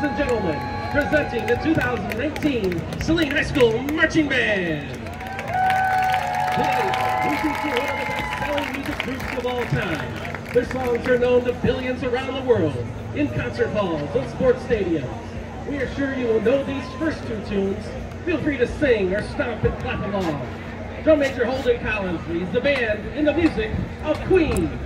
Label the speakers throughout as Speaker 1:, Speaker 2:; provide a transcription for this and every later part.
Speaker 1: ladies and gentlemen, presenting the 2019 Saline High School Marching Band. Today, we feature one of the best-selling music groups of all time. Their songs are known to billions around the world, in concert halls and sports stadiums. We are sure you will know these first two tunes. Feel free to sing or stomp and clap along. Drum Major Holden Collins leads the band in the music of Queen.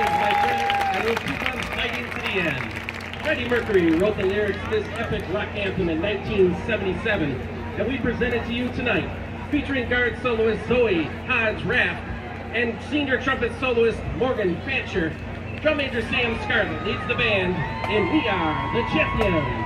Speaker 1: My friend, and we'll keep on fighting to the end. Freddie Mercury wrote the lyrics to this epic rock anthem in 1977 that we presented to you tonight, featuring guard soloist Zoe Hodge Raft and senior trumpet soloist Morgan Fancher. Drum major Sam Scarlett leads the band, and we are the champions.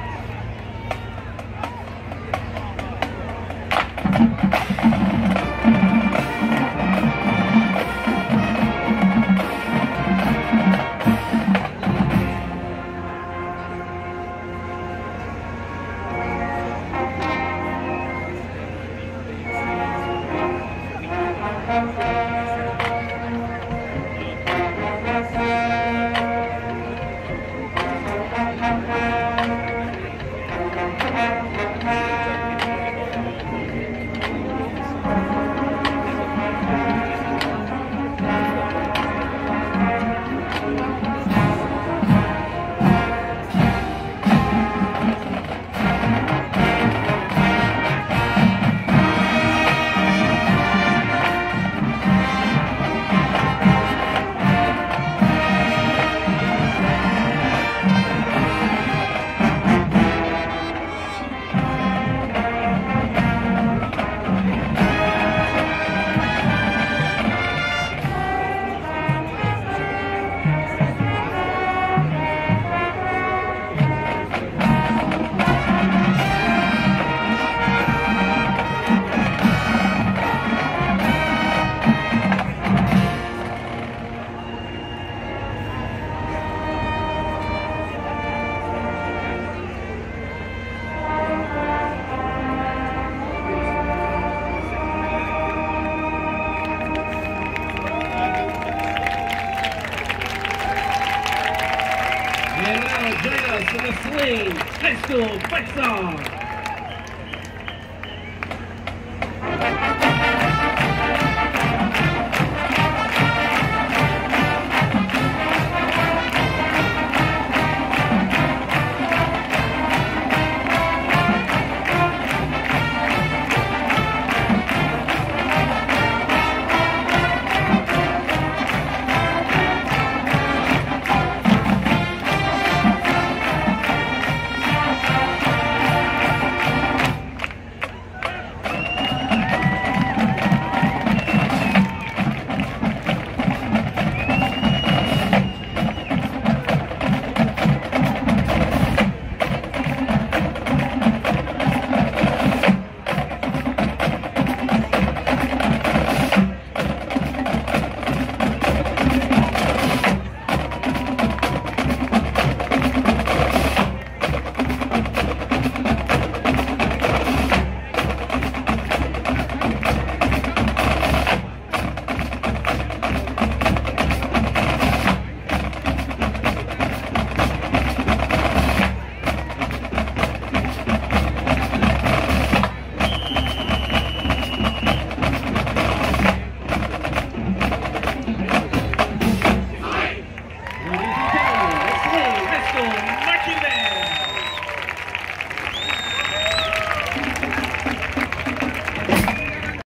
Speaker 1: The Saline High School Fight Song.